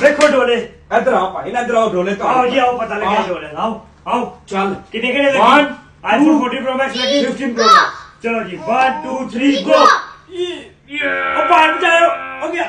देखो डोले इधर आओ भाई इधर आओ डोले तो आओ जी आओ पता लगे डोले आओ आओ चल कितने कितने लगी वन आईफोन 14 प्रो मैक्स लगी 15 प्रो चलो जी 1 2 3 गो ये ये ओ बाहर जाओ हो गया